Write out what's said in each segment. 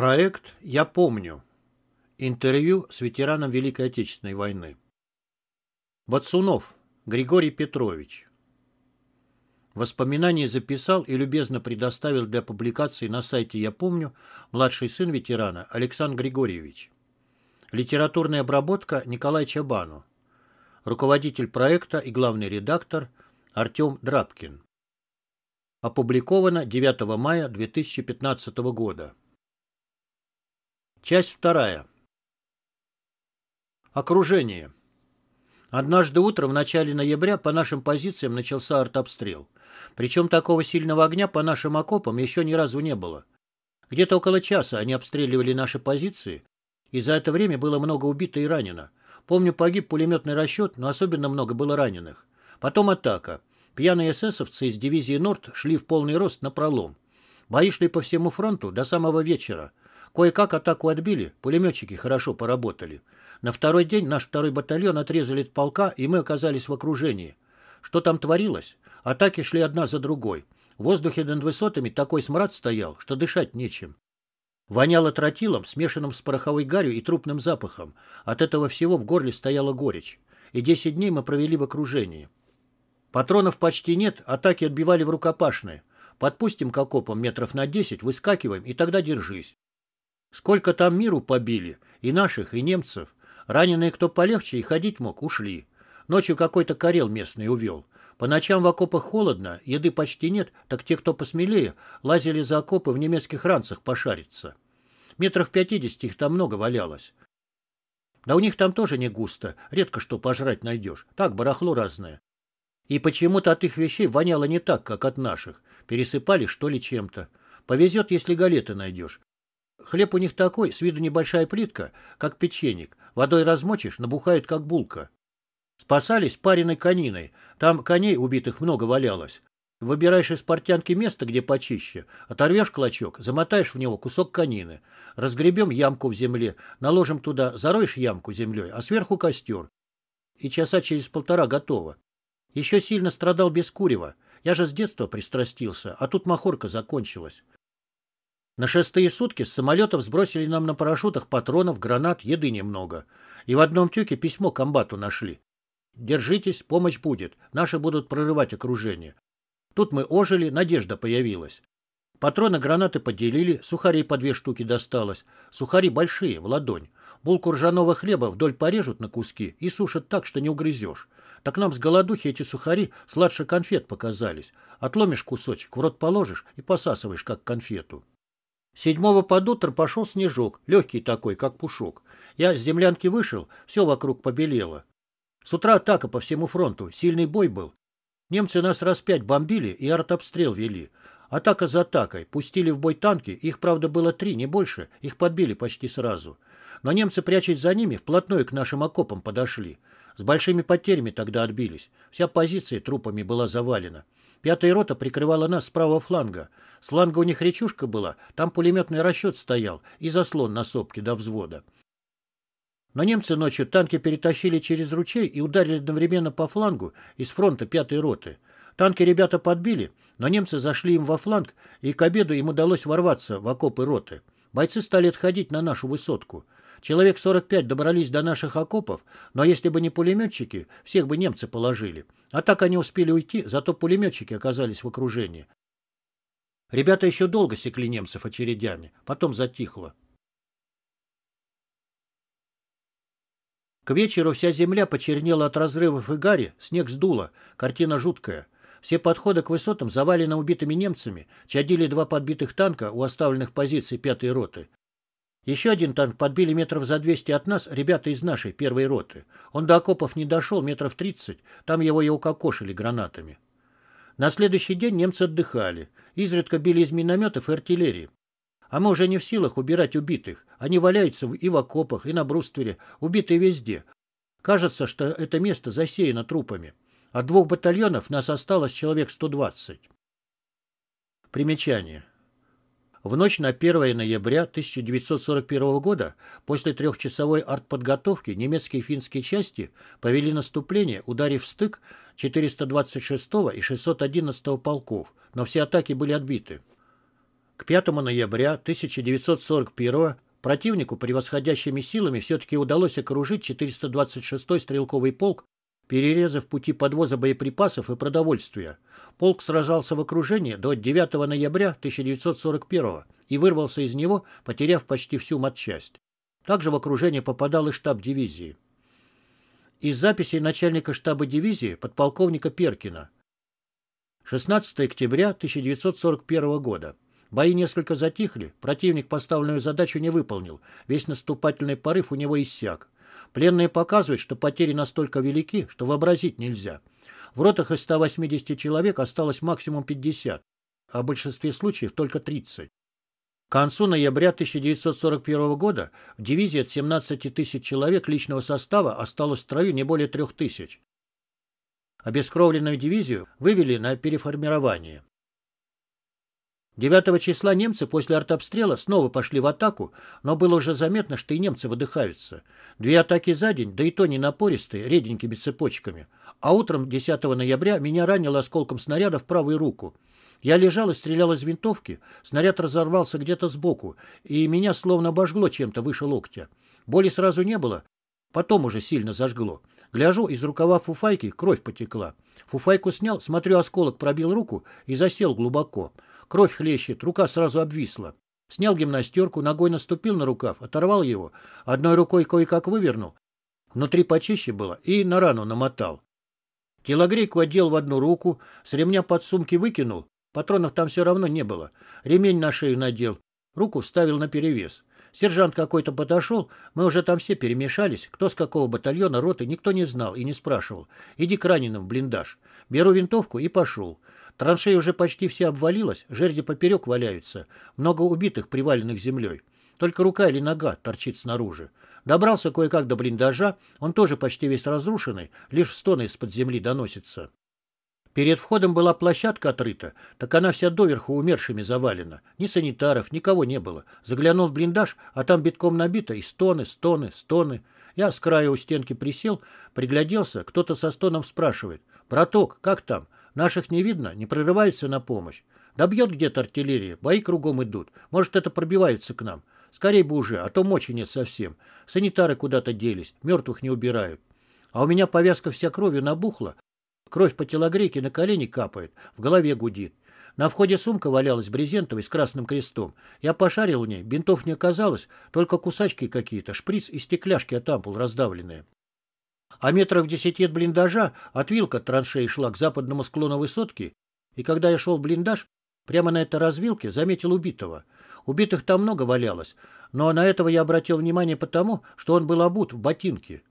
Проект «Я помню». Интервью с ветераном Великой Отечественной войны. Бацунов Григорий Петрович. Воспоминания записал и любезно предоставил для публикации на сайте «Я помню» младший сын ветерана Александр Григорьевич. Литературная обработка Николай Чабану. Руководитель проекта и главный редактор Артем Драбкин. Опубликовано 9 мая 2015 года. Часть вторая. Окружение. Однажды утром в начале ноября по нашим позициям начался артобстрел. Причем такого сильного огня по нашим окопам еще ни разу не было. Где-то около часа они обстреливали наши позиции, и за это время было много убито и ранено. Помню, погиб пулеметный расчет, но особенно много было раненых. Потом атака. Пьяные эсэсовцы из дивизии «Норд» шли в полный рост на пролом. Бои шли по всему фронту до самого вечера. Кое-как атаку отбили, пулеметчики хорошо поработали. На второй день наш второй батальон отрезали от полка, и мы оказались в окружении. Что там творилось? Атаки шли одна за другой. В воздухе над высотами такой смрад стоял, что дышать нечем. Воняло тротилом, смешанным с пороховой гарью и трупным запахом. От этого всего в горле стояла горечь. И десять дней мы провели в окружении. Патронов почти нет, атаки отбивали в рукопашные. Подпустим к окопам метров на десять, выскакиваем, и тогда держись. Сколько там миру побили, и наших, и немцев. Раненые, кто полегче и ходить мог, ушли. Ночью какой-то карел местный увел. По ночам в окопах холодно, еды почти нет, так те, кто посмелее, лазили за окопы в немецких ранцах пошариться. Метров пятидесяти их там много валялось. Да у них там тоже не густо, редко что пожрать найдешь. Так, барахло разное. И почему-то от их вещей воняло не так, как от наших. Пересыпали, что ли, чем-то. Повезет, если галеты найдешь. Хлеб у них такой, с виду небольшая плитка, как печенек. Водой размочишь, набухает, как булка. Спасались пареной кониной. Там коней убитых много валялось. Выбираешь из портянки место, где почище, оторвешь клочок, замотаешь в него кусок конины. Разгребем ямку в земле, наложим туда, зароешь ямку землей, а сверху костер. И часа через полтора готово. Еще сильно страдал без курева. Я же с детства пристрастился, а тут махорка закончилась. На шестые сутки с самолетов сбросили нам на парашютах патронов, гранат, еды немного. И в одном тюке письмо комбату нашли. Держитесь, помощь будет. Наши будут прорывать окружение. Тут мы ожили, надежда появилась. Патроны гранаты поделили, сухарей по две штуки досталось. Сухари большие, в ладонь. Булку ржаного хлеба вдоль порежут на куски и сушат так, что не угрызешь. Так нам с голодухи эти сухари сладше конфет показались. Отломишь кусочек, в рот положишь и посасываешь, как конфету. Седьмого под утро пошел снежок, легкий такой, как пушок. Я с землянки вышел, все вокруг побелело. С утра атака по всему фронту, сильный бой был. Немцы нас раз пять бомбили и артобстрел вели. Атака за атакой. Пустили в бой танки, их, правда, было три, не больше. Их подбили почти сразу. Но немцы, прячась за ними, вплотную к нашим окопам подошли. С большими потерями тогда отбились. Вся позиция трупами была завалена. Пятая рота прикрывала нас с правого фланга. С фланга у них речушка была, там пулеметный расчет стоял и заслон на сопке до взвода. Но немцы ночью танки перетащили через ручей и ударили одновременно по флангу из фронта пятой роты. Танки ребята подбили, но немцы зашли им во фланг, и к обеду им удалось ворваться в окопы роты. Бойцы стали отходить на нашу высотку. Человек 45 добрались до наших окопов, но если бы не пулеметчики, всех бы немцы положили. А так они успели уйти, зато пулеметчики оказались в окружении. Ребята еще долго секли немцев очередями, потом затихло. К вечеру вся земля почернела от разрывов и гари, снег сдуло, картина жуткая. Все подходы к высотам завалены убитыми немцами, чадили два подбитых танка у оставленных позиций пятой роты. Еще один танк подбили метров за 200 от нас ребята из нашей первой роты. Он до окопов не дошел, метров 30, там его и укокошили гранатами. На следующий день немцы отдыхали. Изредка били из минометов и артиллерии. А мы уже не в силах убирать убитых. Они валяются и в окопах, и на бруствере, убитые везде. Кажется, что это место засеяно трупами. От двух батальонов нас осталось человек 120. Примечание. В ночь на 1 ноября 1941 года после трехчасовой артподготовки немецкие и финские части повели наступление, ударив в стык 426 и 611 полков, но все атаки были отбиты. К 5 ноября 1941 противнику превосходящими силами все-таки удалось окружить 426-й стрелковый полк, перерезав пути подвоза боеприпасов и продовольствия. Полк сражался в окружении до 9 ноября 1941 и вырвался из него, потеряв почти всю матчасть. Также в окружение попадал и штаб дивизии. Из записей начальника штаба дивизии подполковника Перкина. 16 октября 1941 года. Бои несколько затихли, противник поставленную задачу не выполнил, весь наступательный порыв у него иссяк. Пленные показывают, что потери настолько велики, что вообразить нельзя. В ротах из 180 человек осталось максимум 50, а в большинстве случаев только 30. К концу ноября 1941 года в дивизии от 17 тысяч человек личного состава осталось в строю не более 3 тысяч. Обескровленную дивизию вывели на переформирование. 9 числа немцы после артобстрела снова пошли в атаку, но было уже заметно, что и немцы выдыхаются. Две атаки за день, да и то не напористые, реденькими цепочками. А утром 10 ноября меня ранило осколком снаряда в правую руку. Я лежал и стрелял из винтовки, снаряд разорвался где-то сбоку, и меня словно обожгло чем-то выше локтя. Боли сразу не было, потом уже сильно зажгло. Гляжу, из рукава фуфайки кровь потекла. Фуфайку снял, смотрю, осколок пробил руку и засел глубоко. Кровь хлещет, рука сразу обвисла. Снял гимнастерку, ногой наступил на рукав, оторвал его, одной рукой кое-как вывернул. Внутри почище было и на рану намотал. Телогрейку одел в одну руку, с ремня под сумки выкинул, патронов там все равно не было. Ремень на шею надел, руку вставил на перевес. Сержант какой-то подошел, мы уже там все перемешались, кто с какого батальона, роты, никто не знал и не спрашивал. Иди к раненым в блиндаж. Беру винтовку и пошел. Траншея уже почти все обвалилась, жерди поперек валяются, много убитых, приваленных землей. Только рука или нога торчит снаружи. Добрался кое-как до блиндажа, он тоже почти весь разрушенный, лишь стоны из-под земли доносятся. Перед входом была площадка отрыта, так она вся доверху умершими завалена. Ни санитаров, никого не было. Заглянул в блиндаж, а там битком набито и стоны, стоны, стоны. Я с края у стенки присел, пригляделся, кто-то со стоном спрашивает. «Браток, как там?» Наших не видно, не прорываются на помощь. Да бьет где-то артиллерия, бои кругом идут. Может, это пробиваются к нам. Скорей бы уже, а то мочи нет совсем. Санитары куда-то делись, мертвых не убирают. А у меня повязка вся кровью набухла. Кровь по телогрейке на колени капает, в голове гудит. На входе сумка валялась брезентовой с красным крестом. Я пошарил в ней, бинтов не оказалось, только кусачки какие-то, шприц и стекляшки от ампул раздавленные. А метров десяти от блиндажа от вилка траншеи шла к западному склону высотки, и когда я шел в блиндаж, прямо на этой развилке заметил убитого. Убитых там много валялось, но на этого я обратил внимание потому, что он был обут в ботинки.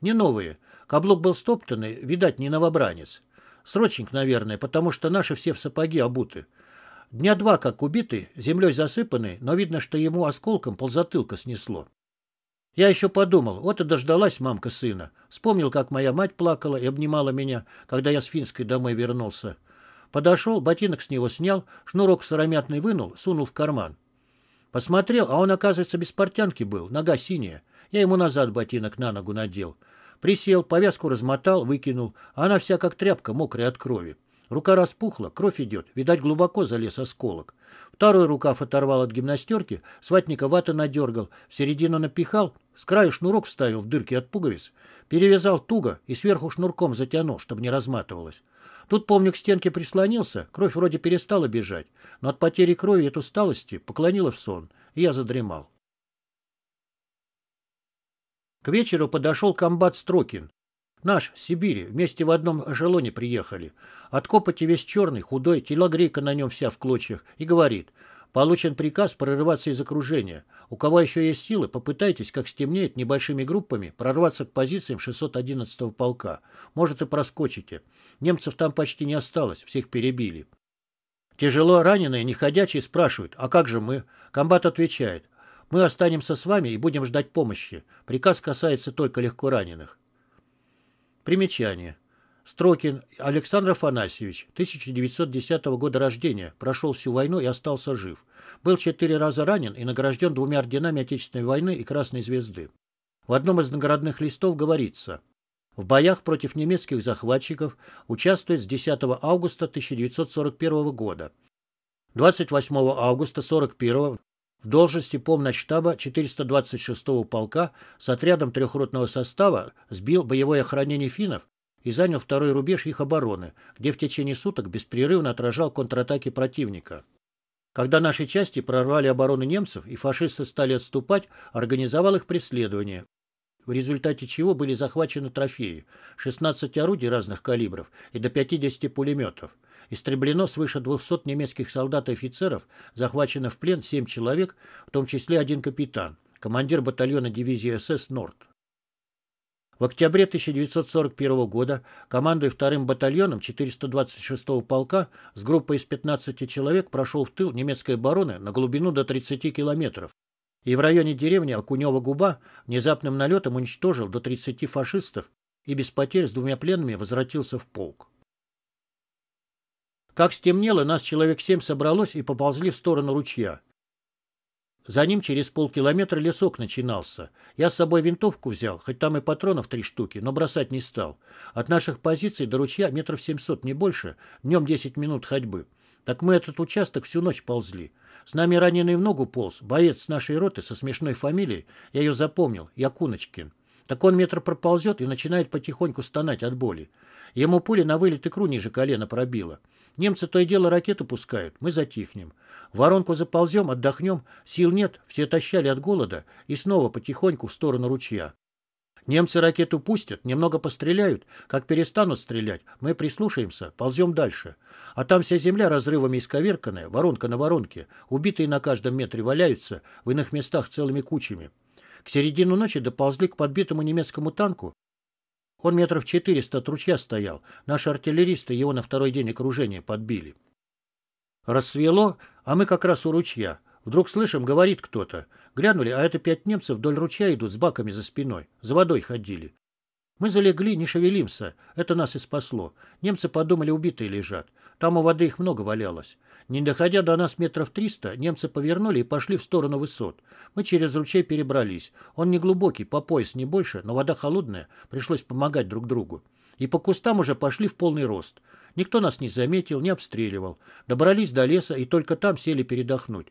Не новые. Каблук был стоптанный, видать, не новобранец. Срочник, наверное, потому что наши все в сапоги обуты. Дня два как убитый, землей засыпанный, но видно, что ему осколком ползатылка снесло. Я еще подумал, вот и дождалась мамка сына. Вспомнил, как моя мать плакала и обнимала меня, когда я с Финской домой вернулся. Подошел, ботинок с него снял, шнурок сыромятный вынул, сунул в карман. Посмотрел, а он, оказывается, без портянки был, нога синяя. Я ему назад ботинок на ногу надел. Присел, повязку размотал, выкинул, она вся как тряпка, мокрая от крови. Рука распухла, кровь идет, видать, глубоко залез осколок. Второй рукав оторвал от гимнастерки, сватника ваты надергал, в середину напихал, с краю шнурок вставил в дырки от пуговиц, перевязал туго и сверху шнурком затянул, чтобы не разматывалось. Тут, помню, к стенке прислонился, кровь вроде перестала бежать, но от потери крови и от усталости поклонила в сон, и я задремал. К вечеру подошел комбат Строкин. Наш, с Сибири, вместе в одном эшелоне приехали. От копоти весь черный, худой, телогрейка на нем вся в клочьях, и говорит, получен приказ прорываться из окружения. У кого еще есть силы, попытайтесь, как стемнеет, небольшими группами прорваться к позициям 611-го полка. Может, и проскочите. Немцев там почти не осталось, всех перебили. Тяжело раненые, неходячие, спрашивают, а как же мы? Комбат отвечает, мы останемся с вами и будем ждать помощи. Приказ касается только легко раненых. Примечание. Строкин Александр Афанасьевич, 1910 года рождения, прошел всю войну и остался жив. Был четыре раза ранен и награжден двумя орденами Отечественной войны и Красной Звезды. В одном из наградных листов говорится «В боях против немецких захватчиков участвует с 10 августа 1941 года. 28 августа 41 в должности помначштаба 426-го полка с отрядом трехротного состава сбил боевое охранение финнов и занял второй рубеж их обороны, где в течение суток беспрерывно отражал контратаки противника. Когда наши части прорвали оборону немцев и фашисты стали отступать, организовал их преследование, в результате чего были захвачены трофеи – 16 орудий разных калибров и до 50 пулеметов. Истреблено свыше 200 немецких солдат и офицеров, захвачено в плен 7 человек, в том числе один капитан, командир батальона дивизии СС «Норд». В октябре 1941 года, командуя вторым батальоном 426-го полка, с группой из 15 человек прошел в тыл немецкой обороны на глубину до 30 километров и в районе деревни Окунева-Губа внезапным налетом уничтожил до 30 фашистов и без потерь с двумя пленными возвратился в полк. Как стемнело, нас человек семь собралось и поползли в сторону ручья. За ним через полкилометра лесок начинался. Я с собой винтовку взял, хоть там и патронов три штуки, но бросать не стал. От наших позиций до ручья метров семьсот, не больше, днем десять минут ходьбы. Так мы этот участок всю ночь ползли. С нами раненый в ногу полз, боец нашей роты со смешной фамилией, я ее запомнил, Якуночкин. Так он метр проползет и начинает потихоньку стонать от боли. Ему пуля на вылет икру ниже колена пробила. Немцы то и дело ракету пускают, мы затихнем. В воронку заползем, отдохнем, сил нет, все тащали от голода, и снова потихоньку в сторону ручья. Немцы ракету пустят, немного постреляют. Как перестанут стрелять, мы прислушаемся, ползем дальше. А там вся земля разрывами исковерканная, воронка на воронке. Убитые на каждом метре валяются, в иных местах целыми кучами. К середину ночи доползли к подбитому немецкому танку. Он метров четыреста от ручья стоял. Наши артиллеристы его на второй день окружения подбили. Рассвело, а мы как раз у ручья. Вдруг слышим, говорит кто-то. Глянули, а это пять немцев вдоль ручья идут с баками за спиной. За водой ходили. Мы залегли, не шевелимся. Это нас и спасло. Немцы подумали, убитые лежат. Там у воды их много валялось. Не доходя до нас метров триста, немцы повернули и пошли в сторону высот. Мы через ручей перебрались. Он не глубокий, по пояс не больше, но вода холодная, пришлось помогать друг другу. И по кустам уже пошли в полный рост. Никто нас не заметил, не обстреливал. Добрались до леса и только там сели передохнуть.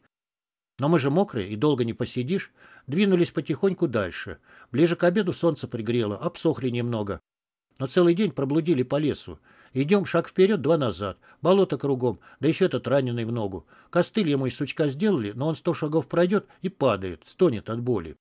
Но мы же мокрые и долго не посидишь. Двинулись потихоньку дальше. Ближе к обеду солнце пригрело, обсохли немного. Но целый день проблудили по лесу. Идем шаг вперед, два назад. Болото кругом, да еще этот раненый в ногу. Костыль ему из сучка сделали, но он сто шагов пройдет и падает, стонет от боли.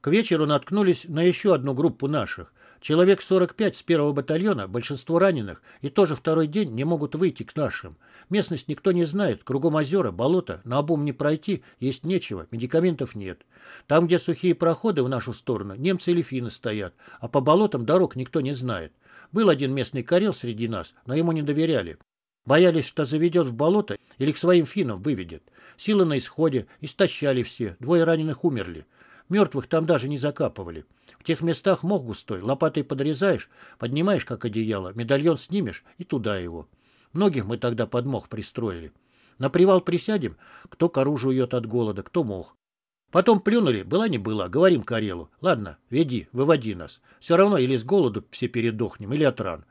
К вечеру наткнулись на еще одну группу наших. Человек 45 с первого батальона, большинство раненых, и тоже второй день не могут выйти к нашим. Местность никто не знает, кругом озера, болото, на обум не пройти, есть нечего, медикаментов нет. Там, где сухие проходы в нашу сторону, немцы или финны стоят, а по болотам дорог никто не знает. Был один местный карел среди нас, но ему не доверяли. Боялись, что заведет в болото или к своим финнам выведет. Силы на исходе, истощали все, двое раненых умерли. Мертвых там даже не закапывали. В тех местах мох густой, лопатой подрезаешь, поднимаешь, как одеяло, медальон снимешь и туда его. Многих мы тогда под мох пристроили. На привал присядем, кто к оружию идет от голода, кто мох. Потом плюнули, была не была, говорим Карелу. Ладно, веди, выводи нас. Все равно или с голоду все передохнем, или от ран.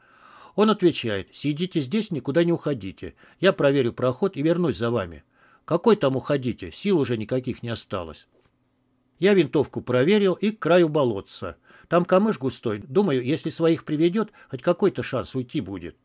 Он отвечает, сидите здесь, никуда не уходите. Я проверю проход и вернусь за вами. Какой там уходите, сил уже никаких не осталось. Я винтовку проверил и к краю болотца. Там камыш густой. Думаю, если своих приведет, хоть какой-то шанс уйти будет.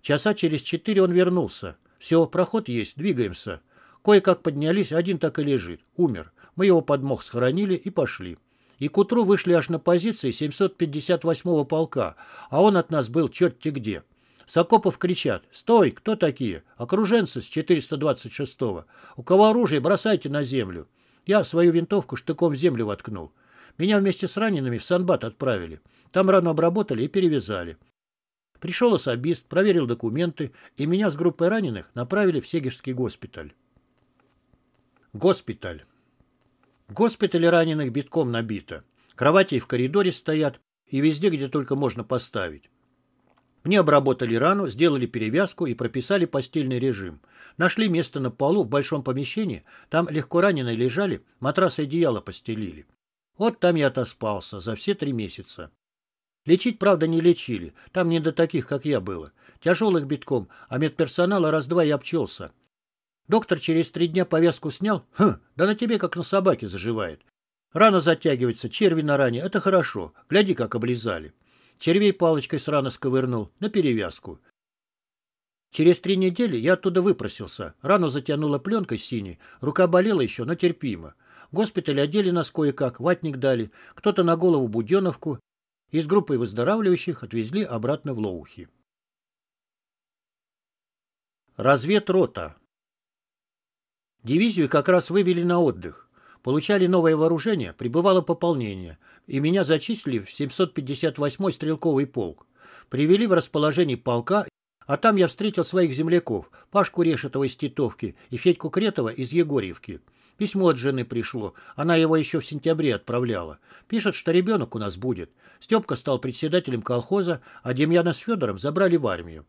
Часа через четыре он вернулся. Все, проход есть, двигаемся. Кое-как поднялись, один так и лежит. Умер. Мы его под мох схоронили и пошли. И к утру вышли аж на позиции 758-го полка, а он от нас был черт-те где. Сокопов кричат «Стой! Кто такие? Окруженцы с 426-го. У кого оружие, бросайте на землю». Я свою винтовку штыком в землю воткнул. Меня вместе с ранеными в Санбат отправили. Там рану обработали и перевязали. Пришел особист, проверил документы, и меня с группой раненых направили в Сегежский госпиталь. Госпиталь. Госпиталь раненых битком набито. Кровати в коридоре стоят, и везде, где только можно поставить. Мне обработали рану, сделали перевязку и прописали постельный режим. Нашли место на полу в большом помещении, там легко раненые лежали, матрас и одеяло постелили. Вот там я отоспался за все три месяца. Лечить, правда, не лечили, там не до таких, как я было. Тяжелых битком, а медперсонала раз-два и обчелся. Доктор через три дня повязку снял. Хм, да на тебе как на собаке заживает. Рана затягивается, черви на ране. Это хорошо. Гляди, как облизали. Червей палочкой с раны сковырнул. На перевязку. Через три недели я оттуда выпросился. Рану затянула пленкой синей. Рука болела еще, но терпимо. Госпиталь одели нас кое-как, ватник дали. Кто-то на голову буденовку. И с группой выздоравливающих отвезли обратно в Лоухи. Разведрота. Дивизию как раз вывели на отдых. Получали новое вооружение, прибывало пополнение, и меня зачислили в 758-й стрелковый полк. Привели в расположение полка, а там я встретил своих земляков, Пашку Решетова из Титовки и Федьку Кретова из Егорьевки. Письмо от жены пришло, она его еще в сентябре отправляла. Пишет, что ребенок у нас будет. Степка стал председателем колхоза, а Демьяна с Федором забрали в армию.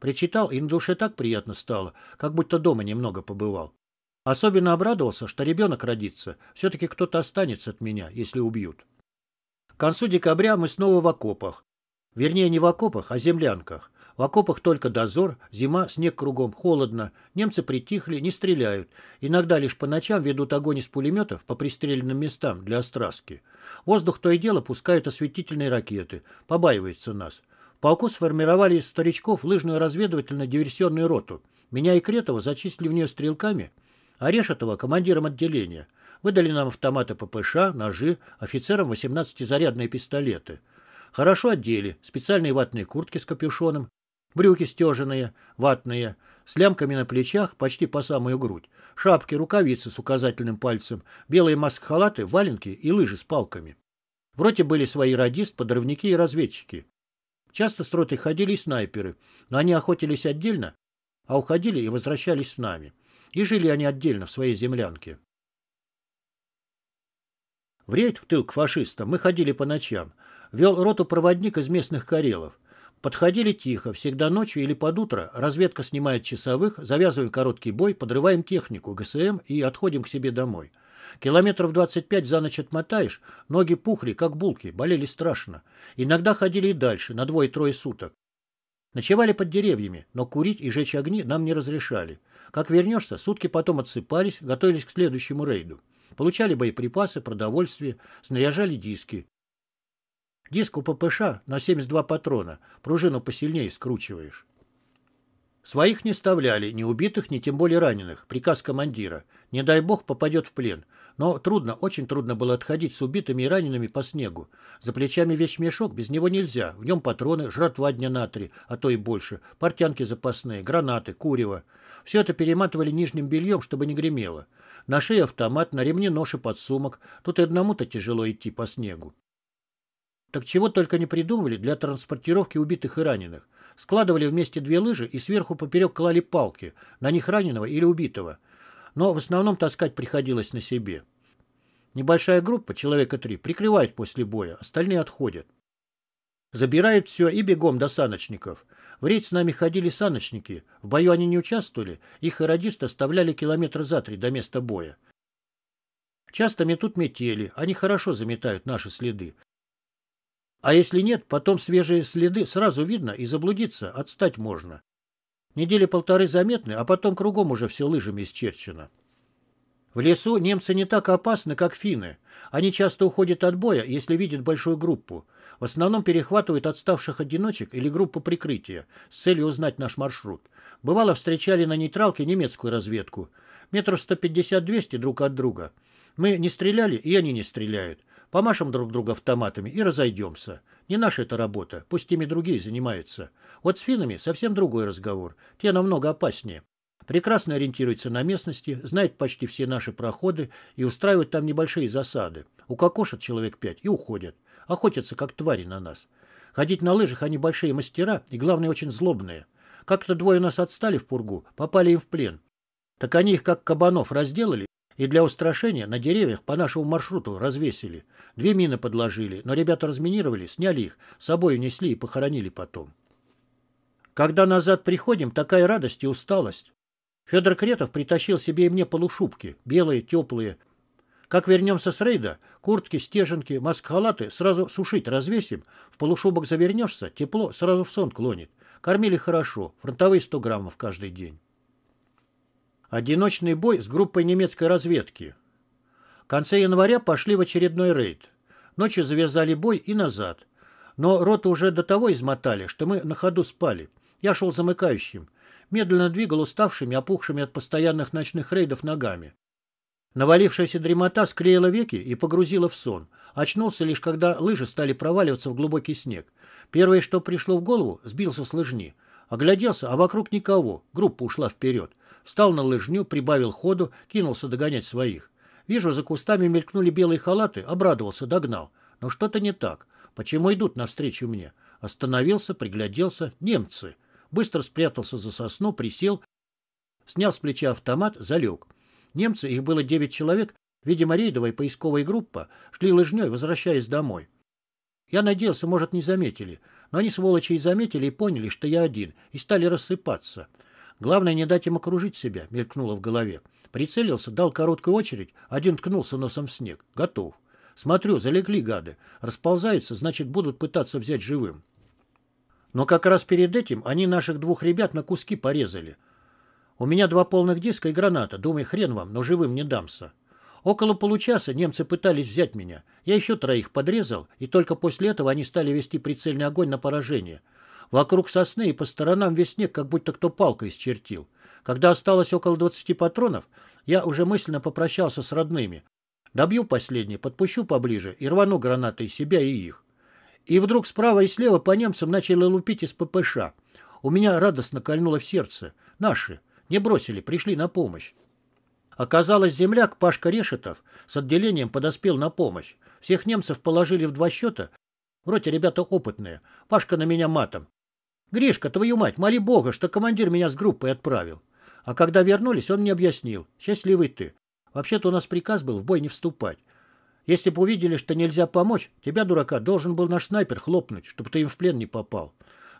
Причитал, и на душе так приятно стало, как будто дома немного побывал. Особенно обрадовался, что ребенок родится. Все-таки кто-то останется от меня, если убьют. К концу декабря мы снова в окопах. Вернее, не в окопах, а землянках. В окопах только дозор, зима, снег кругом, холодно. Немцы притихли, не стреляют. Иногда лишь по ночам ведут огонь из пулеметов по пристреленным местам для остраски. Воздух то и дело пускают осветительные ракеты. Побаивается нас полку сформировали из старичков лыжную разведывательно-диверсионную роту. Меня и Кретова зачислили в нее стрелками, а Решетова — командиром отделения. Выдали нам автоматы ППШ, ножи, офицерам 18-зарядные пистолеты. Хорошо одели, специальные ватные куртки с капюшоном, брюки стеженные, ватные, с лямками на плечах почти по самую грудь, шапки, рукавицы с указательным пальцем, белые маск-халаты, валенки и лыжи с палками. В роте были свои радист, подрывники и разведчики. Часто с ротой ходили снайперы, но они охотились отдельно, а уходили и возвращались с нами. И жили они отдельно в своей землянке. В рейд в тыл к фашистам мы ходили по ночам. Вел роту проводник из местных карелов. Подходили тихо, всегда ночью или под утро. Разведка снимает часовых, завязываем короткий бой, подрываем технику, ГСМ и отходим к себе домой. Километров 25 за ночь отмотаешь, ноги пухли, как булки, болели страшно. Иногда ходили и дальше, на двое-трое суток. Ночевали под деревьями, но курить и жечь огни нам не разрешали. Как вернешься, сутки потом отсыпались, готовились к следующему рейду. Получали боеприпасы, продовольствие, снаряжали диски. Диск у ППШ на 72 патрона, пружину посильнее скручиваешь. Своих не вставляли, ни убитых, ни тем более раненых. Приказ командира. Не дай бог попадет в плен. Но трудно, очень трудно было отходить с убитыми и ранеными по снегу. За плечами вещмешок, без него нельзя. В нем патроны, жратва дня на три, а то и больше. Портянки запасные, гранаты, курево. Все это перематывали нижним бельем, чтобы не гремело. На шее автомат, на ремне нож и подсумок. Тут и одному-то тяжело идти по снегу. Так чего только не придумывали для транспортировки убитых и раненых складывали вместе две лыжи и сверху поперек клали палки, на них раненого или убитого. Но в основном таскать приходилось на себе. Небольшая группа, человека три, прикрывает после боя, остальные отходят. Забирают все и бегом до саночников. В рейд с нами ходили саночники. В бою они не участвовали, их радисты оставляли километр за три до места боя. Часто метут метели, они хорошо заметают наши следы. А если нет, потом свежие следы сразу видно и заблудиться, отстать можно. Недели полторы заметны, а потом кругом уже все лыжами исчерчено. В лесу немцы не так опасны, как финны. Они часто уходят от боя, если видят большую группу. В основном перехватывают отставших одиночек или группу прикрытия с целью узнать наш маршрут. Бывало, встречали на нейтралке немецкую разведку. Метров 150-200 друг от друга. Мы не стреляли, и они не стреляют. Помашем друг друга автоматами и разойдемся. Не наша это работа, пусть ими другие занимаются. Вот с финнами совсем другой разговор. Те намного опаснее. Прекрасно ориентируются на местности, знают почти все наши проходы и устраивают там небольшие засады. Укокошат человек пять и уходят. Охотятся, как твари на нас. Ходить на лыжах они большие мастера и, главное, очень злобные. Как-то двое нас отстали в пургу, попали им в плен. Так они их, как кабанов, разделали и для устрашения на деревьях по нашему маршруту развесили. Две мины подложили, но ребята разминировали, сняли их, с собой унесли и похоронили потом. Когда назад приходим, такая радость и усталость. Федор Кретов притащил себе и мне полушубки, белые, теплые. Как вернемся с рейда, куртки, стеженки, маск-халаты сразу сушить развесим, в полушубок завернешься, тепло, сразу в сон клонит. Кормили хорошо, фронтовые 100 граммов каждый день. Одиночный бой с группой немецкой разведки. В конце января пошли в очередной рейд. Ночью завязали бой и назад. Но роту уже до того измотали, что мы на ходу спали. Я шел замыкающим. Медленно двигал уставшими, опухшими от постоянных ночных рейдов ногами. Навалившаяся дремота склеила веки и погрузила в сон. Очнулся лишь, когда лыжи стали проваливаться в глубокий снег. Первое, что пришло в голову, сбился с лыжни. Огляделся, а вокруг никого. Группа ушла вперед. Встал на лыжню, прибавил ходу, кинулся догонять своих. Вижу, за кустами мелькнули белые халаты, обрадовался, догнал. Но что-то не так. Почему идут навстречу мне? Остановился, пригляделся. Немцы. Быстро спрятался за сосну, присел, снял с плеча автомат, залег. Немцы, их было девять человек, видимо, рейдовая поисковая группа, шли лыжней, возвращаясь домой. Я надеялся, может, не заметили, но они, сволочи, и заметили, и поняли, что я один, и стали рассыпаться. Главное, не дать им окружить себя, мелькнуло в голове. Прицелился, дал короткую очередь, один ткнулся носом в снег. Готов. Смотрю, залегли гады. Расползаются, значит, будут пытаться взять живым. Но как раз перед этим они наших двух ребят на куски порезали. У меня два полных диска и граната. Думай, хрен вам, но живым не дамся. Около получаса немцы пытались взять меня. Я еще троих подрезал, и только после этого они стали вести прицельный огонь на поражение. Вокруг сосны и по сторонам весь снег, как будто кто палкой исчертил. Когда осталось около 20 патронов, я уже мысленно попрощался с родными. Добью последний, подпущу поближе и рвану гранатой себя и их. И вдруг справа и слева по немцам начали лупить из ППШ. У меня радостно кольнуло в сердце. Наши. Не бросили, пришли на помощь. Оказалось, земляк Пашка Решетов с отделением подоспел на помощь. Всех немцев положили в два счета. Вроде ребята опытные. Пашка на меня матом. «Гришка, твою мать, моли Бога, что командир меня с группой отправил». А когда вернулись, он мне объяснил. «Счастливый ты. Вообще-то у нас приказ был в бой не вступать. Если бы увидели, что нельзя помочь, тебя, дурака, должен был наш снайпер хлопнуть, чтобы ты им в плен не попал.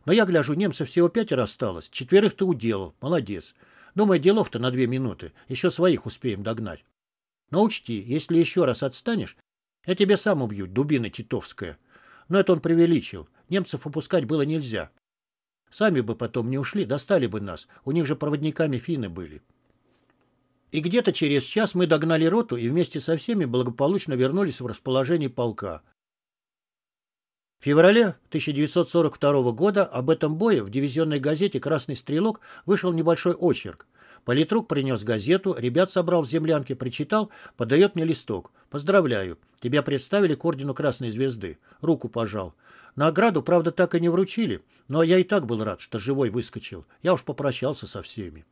Но я гляжу, немцев всего пятеро осталось. Четверых ты уделал. Молодец. Думаю, делов-то на две минуты. Еще своих успеем догнать. Но учти, если еще раз отстанешь, я тебя сам убью, дубина титовская. Но это он преувеличил. Немцев упускать было нельзя. Сами бы потом не ушли, достали бы нас. У них же проводниками финны были. И где-то через час мы догнали роту и вместе со всеми благополучно вернулись в расположение полка. В феврале 1942 года об этом бое в дивизионной газете «Красный стрелок» вышел небольшой очерк. Политрук принес газету, ребят собрал в землянке, прочитал, подает мне листок. «Поздравляю, тебя представили к ордену Красной Звезды». Руку пожал. Награду, правда, так и не вручили, но я и так был рад, что живой выскочил. Я уж попрощался со всеми.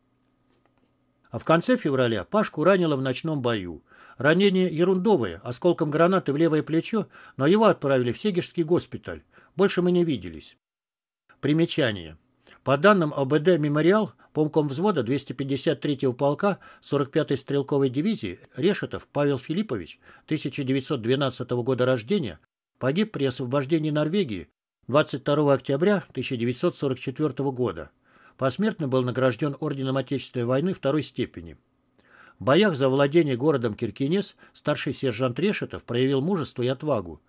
А в конце февраля Пашку ранило в ночном бою. Ранение ерундовое, осколком гранаты в левое плечо, но его отправили в Сегежский госпиталь. Больше мы не виделись. Примечание. По данным ОБД «Мемориал», помком взвода 253-го полка 45-й стрелковой дивизии Решетов Павел Филиппович, 1912 года рождения, погиб при освобождении Норвегии 22 октября 1944 года. Посмертно был награжден Орденом Отечественной войны второй степени. В боях за владение городом Киркинес старший сержант Решетов проявил мужество и отвагу.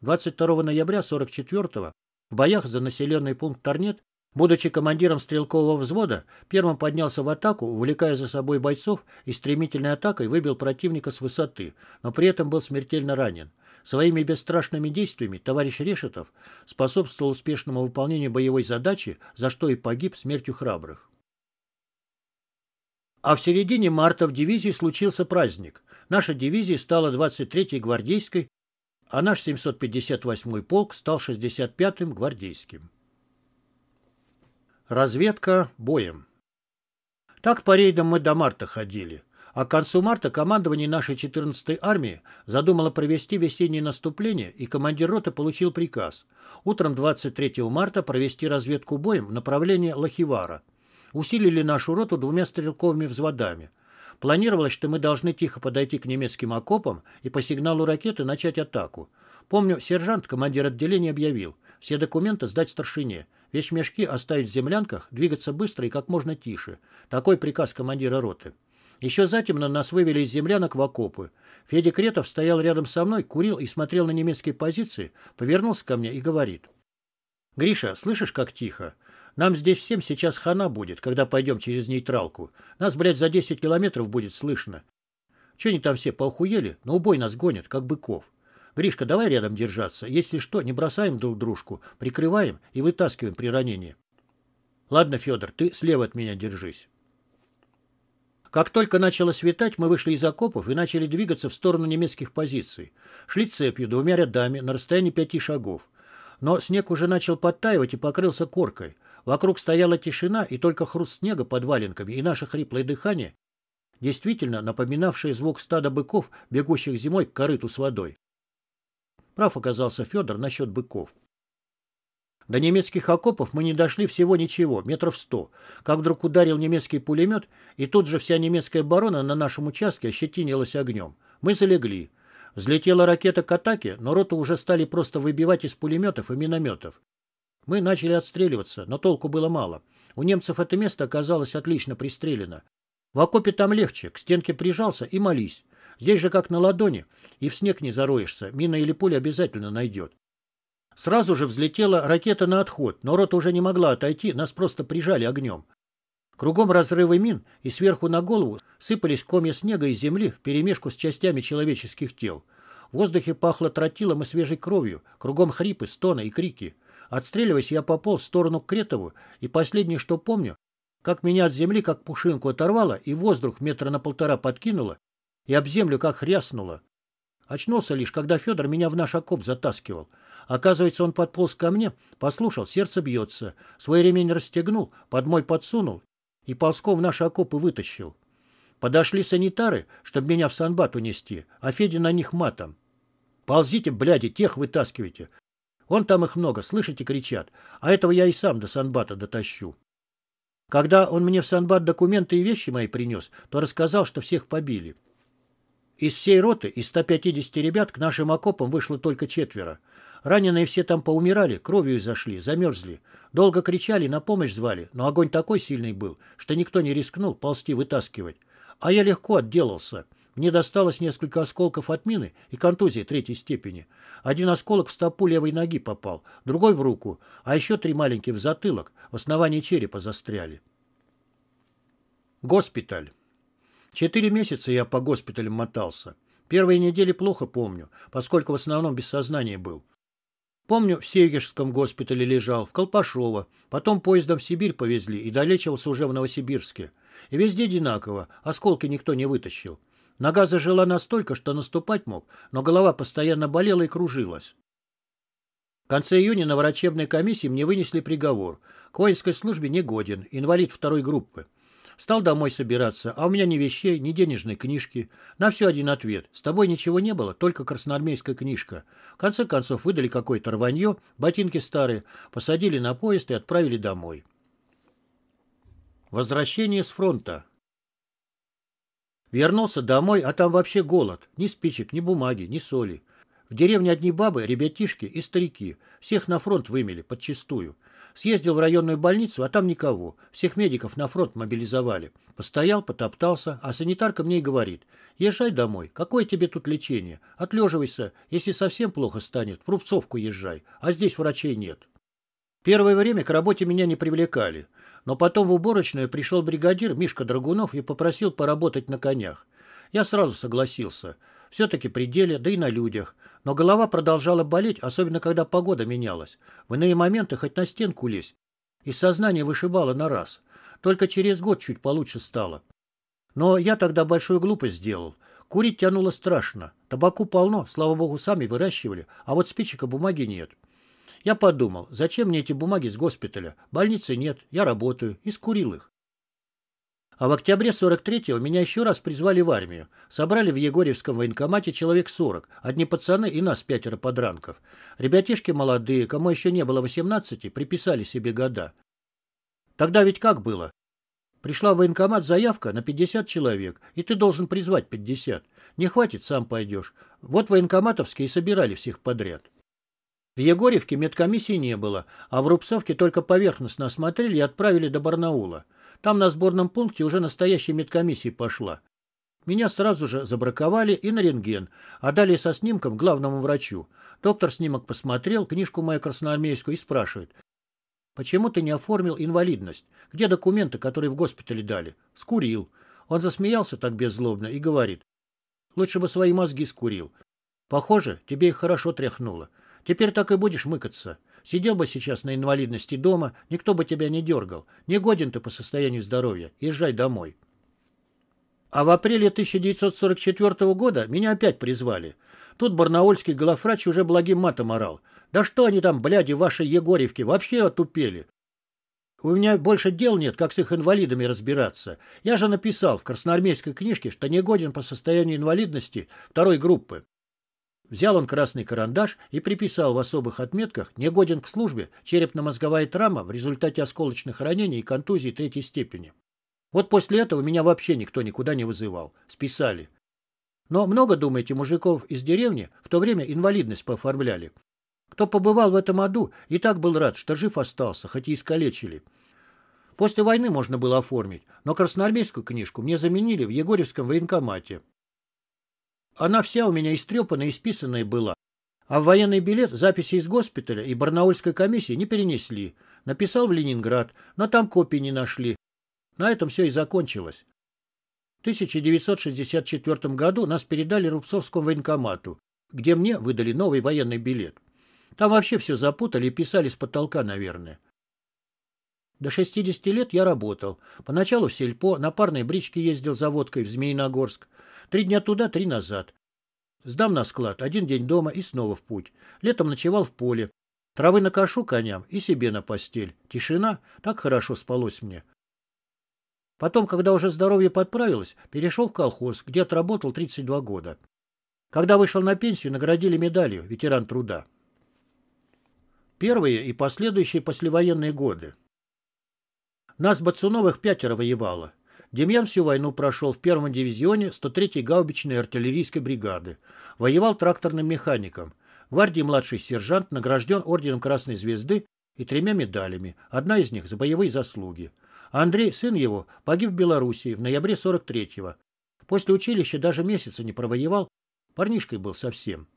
22 ноября 44-го в боях за населенный пункт Торнет, будучи командиром стрелкового взвода, первым поднялся в атаку, увлекая за собой бойцов и стремительной атакой выбил противника с высоты, но при этом был смертельно ранен. Своими бесстрашными действиями товарищ Решетов способствовал успешному выполнению боевой задачи, за что и погиб смертью храбрых. А в середине марта в дивизии случился праздник. Наша дивизия стала 23-й гвардейской, а наш 758-й полк стал 65-м гвардейским. Разведка боем. Так по рейдам мы до марта ходили. А к концу марта командование нашей 14-й армии задумало провести весеннее наступление, и командир роты получил приказ утром 23 марта провести разведку боем в направлении Лохивара – усилили нашу роту двумя стрелковыми взводами. Планировалось, что мы должны тихо подойти к немецким окопам и по сигналу ракеты начать атаку. Помню, сержант, командир отделения, объявил все документы сдать старшине, весь мешки оставить в землянках, двигаться быстро и как можно тише. Такой приказ командира роты. Еще затем на нас вывели из землянок в окопы. Федя Кретов стоял рядом со мной, курил и смотрел на немецкие позиции, повернулся ко мне и говорит. «Гриша, слышишь, как тихо? Нам здесь всем сейчас хана будет, когда пойдем через нейтралку. Нас, блядь, за 10 километров будет слышно. Че они там все поухуели? На убой нас гонят, как быков. Гришка, давай рядом держаться. Если что, не бросаем друг дружку, прикрываем и вытаскиваем при ранении. Ладно, Федор, ты слева от меня держись. Как только начало светать, мы вышли из окопов и начали двигаться в сторону немецких позиций. Шли цепью, двумя рядами, на расстоянии пяти шагов. Но снег уже начал подтаивать и покрылся коркой. Вокруг стояла тишина, и только хруст снега под валенками и наше хриплое дыхание, действительно напоминавшее звук стада быков, бегущих зимой к корыту с водой. Прав оказался Федор насчет быков. До немецких окопов мы не дошли всего ничего, метров сто, как вдруг ударил немецкий пулемет, и тут же вся немецкая оборона на нашем участке ощетинилась огнем. Мы залегли. Взлетела ракета к атаке, но роту уже стали просто выбивать из пулеметов и минометов. Мы начали отстреливаться, но толку было мало. У немцев это место оказалось отлично пристрелено. В окопе там легче, к стенке прижался и молись. Здесь же как на ладони, и в снег не зароешься, мина или пуля обязательно найдет. Сразу же взлетела ракета на отход, но рота уже не могла отойти, нас просто прижали огнем. Кругом разрывы мин, и сверху на голову сыпались комья снега и земли вперемешку с частями человеческих тел. В воздухе пахло тротилом и свежей кровью, кругом хрипы, стоны и крики. Отстреливаясь, я пополз в сторону Кретову, и последнее, что помню, как меня от земли, как пушинку оторвало, и воздух метра на полтора подкинуло, и об землю как хряснуло. Очнулся лишь, когда Федор меня в наш окоп затаскивал. Оказывается, он подполз ко мне, послушал, сердце бьется, свой ремень расстегнул, под мой подсунул и ползком в наш окоп и вытащил. Подошли санитары, чтобы меня в санбат унести, а Федя на них матом. «Ползите, бляди, тех вытаскивайте. Вон там их много, слышите, кричат. А этого я и сам до Санбата дотащу. Когда он мне в Санбат документы и вещи мои принес, то рассказал, что всех побили. Из всей роты, из 150 ребят, к нашим окопам вышло только четверо. Раненые все там поумирали, кровью зашли, замерзли. Долго кричали, на помощь звали, но огонь такой сильный был, что никто не рискнул ползти вытаскивать. А я легко отделался. Мне досталось несколько осколков от мины и контузии третьей степени. Один осколок в стопу левой ноги попал, другой в руку, а еще три маленькие в затылок, в основании черепа застряли. Госпиталь. Четыре месяца я по госпиталям мотался. Первые недели плохо помню, поскольку в основном без сознания был. Помню, в Сегежском госпитале лежал, в Колпашово, потом поездом в Сибирь повезли и долечивался уже в Новосибирске. И везде одинаково, осколки никто не вытащил. Нога зажила настолько, что наступать мог, но голова постоянно болела и кружилась. В конце июня на врачебной комиссии мне вынесли приговор. К воинской службе не годен, инвалид второй группы. Стал домой собираться, а у меня ни вещей, ни денежной книжки. На все один ответ. С тобой ничего не было, только красноармейская книжка. В конце концов выдали какое-то рванье, ботинки старые, посадили на поезд и отправили домой. Возвращение с фронта. Вернулся домой, а там вообще голод. Ни спичек, ни бумаги, ни соли. В деревне одни бабы, ребятишки и старики. Всех на фронт вымели, подчистую. Съездил в районную больницу, а там никого. Всех медиков на фронт мобилизовали. Постоял, потоптался, а санитарка мне и говорит. Езжай домой. Какое тебе тут лечение? Отлеживайся. Если совсем плохо станет, в Рубцовку езжай. А здесь врачей нет. Первое время к работе меня не привлекали. Но потом в уборочную пришел бригадир Мишка Драгунов и попросил поработать на конях. Я сразу согласился. Все-таки при деле, да и на людях. Но голова продолжала болеть, особенно когда погода менялась. В иные моменты хоть на стенку лезь. И сознание вышибало на раз. Только через год чуть получше стало. Но я тогда большую глупость сделал. Курить тянуло страшно. Табаку полно, слава богу, сами выращивали, а вот спичек и бумаги нет. Я подумал, зачем мне эти бумаги с госпиталя? Больницы нет, я работаю, и скурил их. А в октябре 43-го меня еще раз призвали в армию. Собрали в Егорьевском военкомате человек 40, одни пацаны и нас пятеро подранков. Ребятишки молодые, кому еще не было 18, приписали себе года. Тогда ведь как было? Пришла в военкомат заявка на 50 человек, и ты должен призвать 50. Не хватит, сам пойдешь. Вот военкоматовские собирали всех подряд. В Егорьевке медкомиссии не было, а в Рубцовке только поверхностно осмотрели и отправили до Барнаула. Там на сборном пункте уже настоящая медкомиссия пошла. Меня сразу же забраковали и на рентген, а далее со снимком главному врачу. Доктор снимок посмотрел, книжку мою красноармейскую и спрашивает. почему ты не оформил инвалидность? Где документы, которые в госпитале дали? Скурил. Он засмеялся так беззлобно и говорит. Лучше бы свои мозги скурил. Похоже, тебе их хорошо тряхнуло. Теперь так и будешь мыкаться. Сидел бы сейчас на инвалидности дома, никто бы тебя не дергал. Не годен ты по состоянию здоровья. Езжай домой. А в апреле 1944 года меня опять призвали. Тут барнаульский главврач уже благим матом орал. Да что они там, бляди, ваши Егорьевки, вообще отупели. У меня больше дел нет, как с их инвалидами разбираться. Я же написал в красноармейской книжке, что не годен по состоянию инвалидности второй группы. Взял он красный карандаш и приписал в особых отметках «негоден к службе, черепно-мозговая травма в результате осколочных ранений и контузий третьей степени». Вот после этого меня вообще никто никуда не вызывал. Списали. Но много, думаете, мужиков из деревни в то время инвалидность пооформляли? Кто побывал в этом аду, и так был рад, что жив остался, хоть и искалечили. После войны можно было оформить, но красноармейскую книжку мне заменили в Егорьевском военкомате. Она вся у меня истрепанная и списанная была. А в военный билет записи из госпиталя и барнаульской комиссии не перенесли. Написал в Ленинград, но там копии не нашли. На этом все и закончилось. В 1964 году нас передали Рубцовскому военкомату, где мне выдали новый военный билет. Там вообще все запутали и писали с потолка, наверное. До 60 лет я работал. Поначалу в сельпо, на парной бричке ездил за водкой в Змеиногорск. Три дня туда, три назад. Сдам на склад, один день дома и снова в путь. Летом ночевал в поле. Травы накошу коням и себе на постель. Тишина, так хорошо спалось мне. Потом, когда уже здоровье подправилось, перешел в колхоз, где отработал 32 года. Когда вышел на пенсию, наградили медалью «Ветеран труда». Первые и последующие послевоенные годы. Нас Бацуновых пятеро воевало. Демьян всю войну прошел в первом дивизионе 103-й гаубичной артиллерийской бригады. Воевал тракторным механиком. Гвардии младший сержант награжден орденом Красной Звезды и тремя медалями, одна из них за боевые заслуги. Андрей, сын его, погиб в Белоруссии в ноябре 43-го. После училища даже месяца не провоевал, парнишкой был совсем.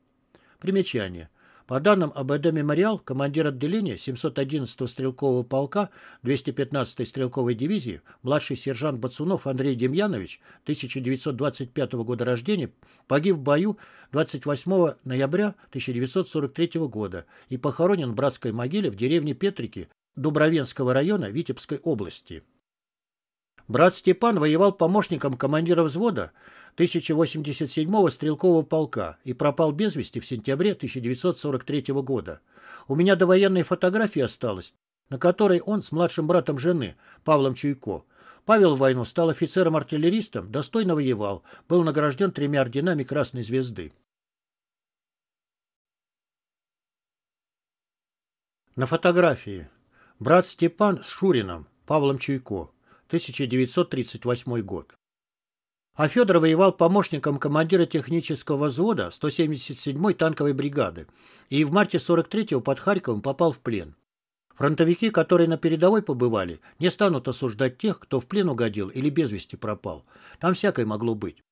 Примечание. По данным АБД «Мемориал», командир отделения 711-го стрелкового полка 215-й стрелковой дивизии, младший сержант Бацунов Андрей Демьянович, 1925 года рождения, погиб в бою 28 ноября 1943 года и похоронен в братской могиле в деревне Петрики Дубровенского района Витебской области. Брат Степан воевал помощником командира взвода 1087-го стрелкового полка и пропал без вести в сентябре 1943 года. У меня довоенная фотография осталась, на которой он с младшим братом жены, Павлом Чуйко. Павел в войну стал офицером-артиллеристом, достойно воевал, был награжден тремя орденами Красной Звезды. На фотографии. Брат Степан с Шурином, Павлом Чуйко. 1938 год. А Федор воевал помощником командира технического взвода 177-й танковой бригады и в марте 43-го под Харьковом попал в плен. Фронтовики, которые на передовой побывали, не станут осуждать тех, кто в плен угодил или без вести пропал. Там всякое могло быть.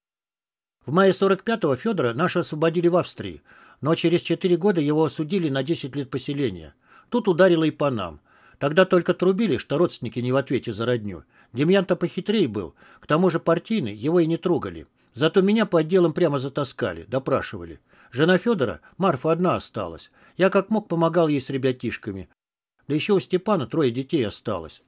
В мае 45-го Федора наши освободили в Австрии, но через 4 года его осудили на 10 лет поселения. Тут ударило и по нам. Тогда только трубили, что родственники не в ответе за родню. Демьян-то похитрее был. К тому же партийный, его и не трогали. Зато меня по отделам прямо затаскали, допрашивали. Жена Федора, Марфа, одна осталась. Я как мог помогал ей с ребятишками. Да еще у Степана трое детей осталось.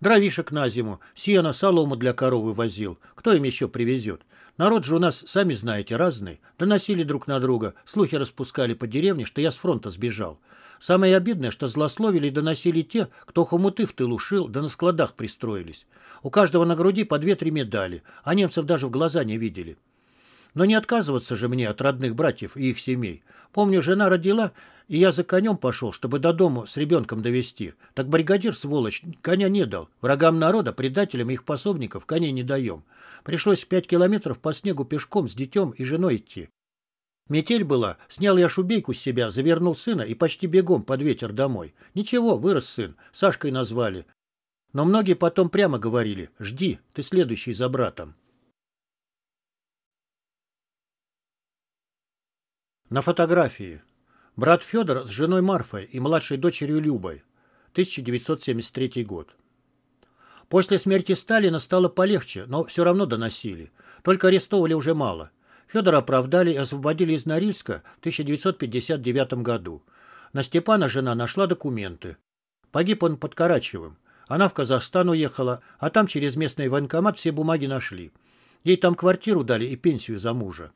Дровишек на зиму, сено, солому для коровы возил. Кто им еще привезет? Народ же у нас, сами знаете, разный. Доносили друг на друга, слухи распускали по деревне, что я с фронта сбежал. Самое обидное, что злословили и доносили те, кто хомуты в тылу шил, да на складах пристроились. У каждого на груди по две-три медали, а немцев даже в глаза не видели. Но не отказываться же мне от родных братьев и их семей. Помню, жена родила, и я за конем пошел, чтобы до дома с ребенком довести. Так бригадир, сволочь, коня не дал. Врагам народа, предателям и их пособников коней не даем. Пришлось пять километров по снегу пешком с детем и женой идти. Метель была, снял я шубейку с себя, завернул сына и почти бегом под ветер домой. Ничего, вырос сын, Сашкой назвали. Но многие потом прямо говорили, жди, ты следующий за братом. На фотографии. Брат Федор с женой Марфой и младшей дочерью Любой. 1973 год. После смерти Сталина стало полегче, но все равно доносили. Только арестовывали уже мало. Федора оправдали и освободили из Норильска в 1959 году. На Степана жена нашла документы. Погиб он под Карачевым. Она в Казахстан уехала, а там через местный военкомат все бумаги нашли. Ей там квартиру дали и пенсию за мужа.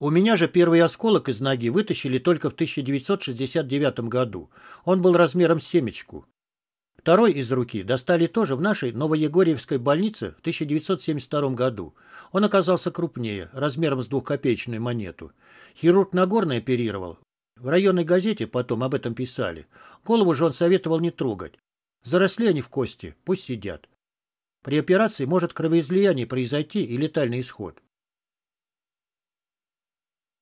У меня же первый осколок из ноги вытащили только в 1969 году. Он был размером с семечку. Второй из руки достали тоже в нашей Новоегорьевской больнице в 1972 году. Он оказался крупнее, размером с двухкопеечную монету. Хирург Нагорный оперировал. В районной газете потом об этом писали. Голову же он советовал не трогать. Заросли они в кости, пусть сидят. При операции может кровоизлияние произойти и летальный исход.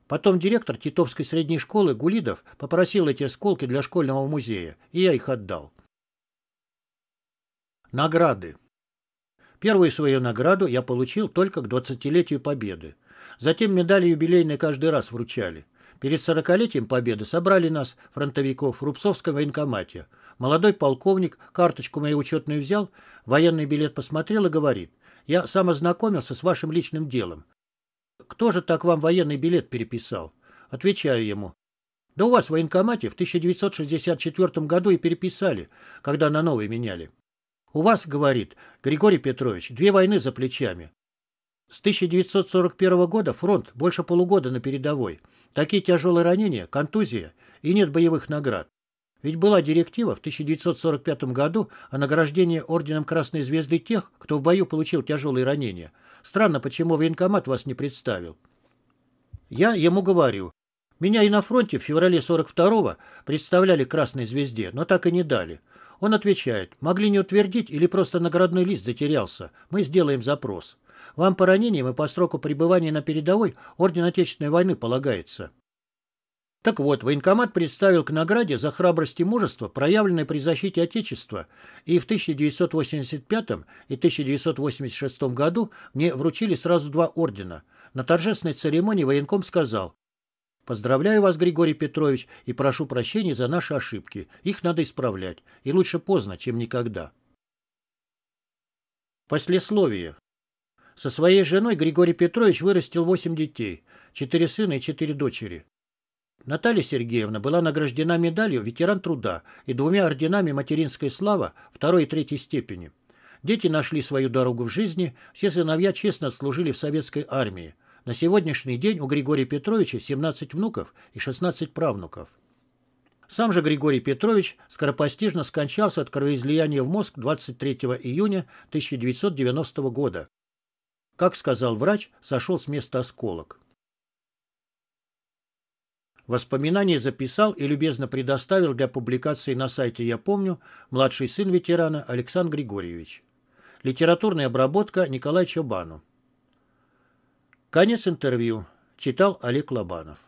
Потом директор Титовской средней школы Гулидов попросил эти осколки для школьного музея, и я их отдал. Награды. Первую свою награду я получил только к 20-летию Победы. Затем медали юбилейные каждый раз вручали. Перед сорокалетием Победы собрали нас, фронтовиков, в Рубцовском военкомате. Молодой полковник карточку мою учетную взял, военный билет посмотрел и говорит, «Я сам ознакомился с вашим личным делом. Кто же так вам военный билет переписал? Отвечаю ему. Да у вас в военкомате в 1964 году и переписали, когда на новый меняли. У вас, говорит Григорий Петрович, две войны за плечами. С 1941 года фронт больше полугода на передовой. Такие тяжелые ранения, контузия и нет боевых наград. Ведь была директива в 1945 году о награждении орденом Красной Звезды тех, кто в бою получил тяжелые ранения. Странно, почему военкомат вас не представил. Я ему говорю. Меня и на фронте в феврале 42-го представляли Красной Звезде, но так и не дали. Он отвечает, могли не утвердить или просто наградной лист затерялся. Мы сделаем запрос. Вам по ранениям и по сроку пребывания на передовой Орден Отечественной войны полагается. Так вот, военкомат представил к награде за храбрость и мужество, проявленное при защите Отечества, и в 1985 и 1986 году мне вручили сразу два ордена. На торжественной церемонии военком сказал «Поздравляю вас, Григорий Петрович, и прошу прощения за наши ошибки. Их надо исправлять, и лучше поздно, чем никогда». Послесловие. Со своей женой Григорий Петрович вырастил восемь детей, четыре сына и четыре дочери. Наталья Сергеевна была награждена медалью «Ветеран труда» и двумя орденами «Материнская слава» второй и третьей степени. Дети нашли свою дорогу в жизни, все сыновья честно отслужили в советской армии. На сегодняшний день у Григория Петровича 17 внуков и 16 правнуков. Сам же Григорий Петрович скоропостижно скончался от кровоизлияния в мозг 23 июня 1990 года. Как сказал врач, сошел с места осколок. Воспоминания записал и любезно предоставил для публикации на сайте «Я помню» младший сын ветерана Александр Григорьевич. Литературная обработка Николай Чобану. Конец интервью. Читал Олег Лобанов.